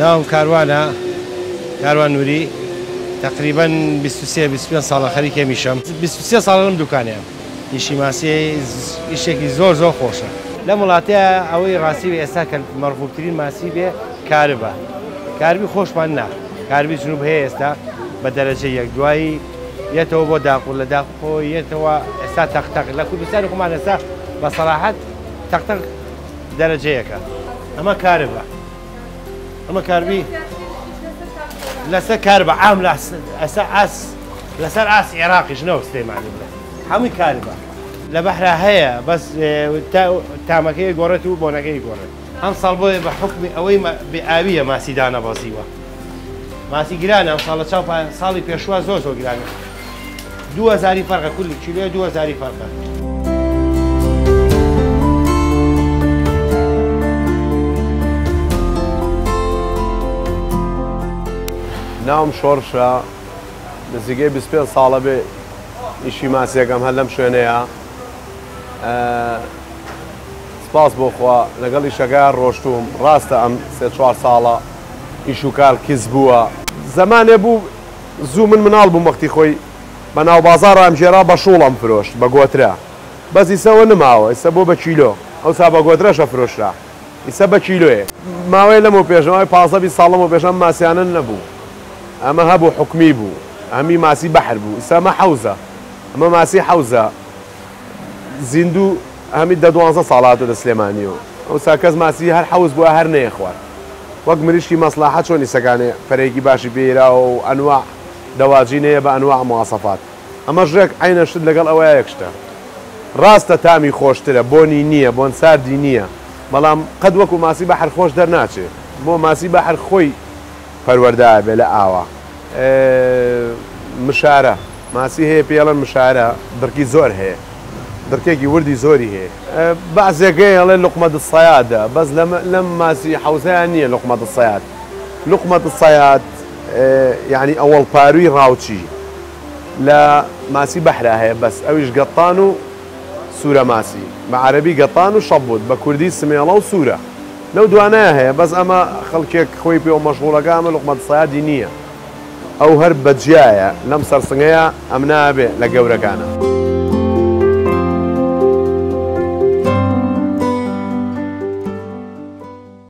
ناوم کاروانە کاروان نووری تقریبا 25 ساڵە خەریکە میشم 23 ساڵم دوکانەیە یشی ماسی یشتێکی زۆر زۆر خۆشە لە وڵاتەیە ئەوەی ڕاستی ئێستا کە مەرغوبترین ماسی بێ کاربە کاربی خۆشمان نا کاربی جنوب هەیە ئێستا بە دەرەجە یەک دوایی یەتەوە بۆ داقول لە داخۆ یەتەوە ئێستا تەختەق لە کوردستان خمان ئێستا بە سەراحەت تەختەق دەرەجەیەەکە ئەمە کاربە ئەمە کاربی لەسەر کار بە ئام ئەسا ئاس لەسەر ئاس عێراقیش نەوە سلێمانی بڵێ هەمووی کار بە لە بەحرا هەیە بەس تامەکەی گۆڕێت و بۆنەکەی گۆڕێت ئەم ساڵ بۆێ بە حکمی ئەوەی بێئویە ماسیدانە بازیوە ماسی گرانە ئەم ساڵە چاپ ساڵی پێشوا زۆر زۆر گرانە 2000 فەرقە کولی چیلێ 2000 فەرقە ناوم شۆرشە نزیگەی 25 ساڵە بێ ئیشی ماسیەکەم هەر لەم شوێنەیە سپاس بۆخوا لەگەڵ ئیشەکە ڕۆشتوم ڕاستە ئەم سێ چوار ساڵە ئیش و کار کز بووە زمانێ بوو زوو من مناڵ بوو مەختی خۆی بە ناو بازار ئەمژێرا بە شوڵم فرۆشت بە گۆترە بەزیسەوە نماوە ئێستا بۆ بە چیلۆ ئەوسا بە گۆدرەشە فرۆشرا ئیسە بە چیلوێ ماوەی لەمە پێشەوەی پازەبی ساڵم و پێشم ماسیانن نەبوو ئەمە هەبوو حکمی بوو ئەمی ماسی بەحر بوو ئسامە حەوزە ئەمە ماسی حەوزە زیندوو ئەمی دە دوانزە ساڵات و لە سلێمانیەوە ئەوسا کەس ماسی هەر حەوز بووە هەر نەیە خوارد وەک مریشکی مەسلاحە چۆنی سەکانێ فەرێکی باشی بێرا و ئەنوا دەواجینەیە بە ئەنوا مواسەفات ئەمە ژێک ئاینەشت لەگەڵ ئەوە یەکشتە ڕاستە تامی خۆشترە بۆنی نییە بۆن ساردی نییە بەڵام قەت وەکو ماسی بە هەرخۆش دەرناچێت بۆ ماسی بە هەرخۆی پەروەردایە بێ لە ئاوا مشارە ماسی هەیە پێڵەن مشارە درکی زۆر هەیە درکێکی وردی زۆری هەیە بەعزێکەکەی هەڵێ لقمەت سەیادە بەس لەم ماسی حوزەیان نییە لقمەت سەیات لقمەت سەیات یعنی ئەوەڵ پاروی ڕاوچی لە ماسی بەحرا هەیە بەس ئەویش گەتان و سوورە ماسی بە عەربی گەتان و شەبوت بە کوردی سمێڵە و سوورە لەو دوانەیە هەیە بەس ئەمە خەڵکێک خۆی پێوە مەشغوڵەکانمە لەقمەت سادی نییە ئەو هەر بەجیایە لەم سەرسنگەیە ئەم نابێ لە گەورەکانە.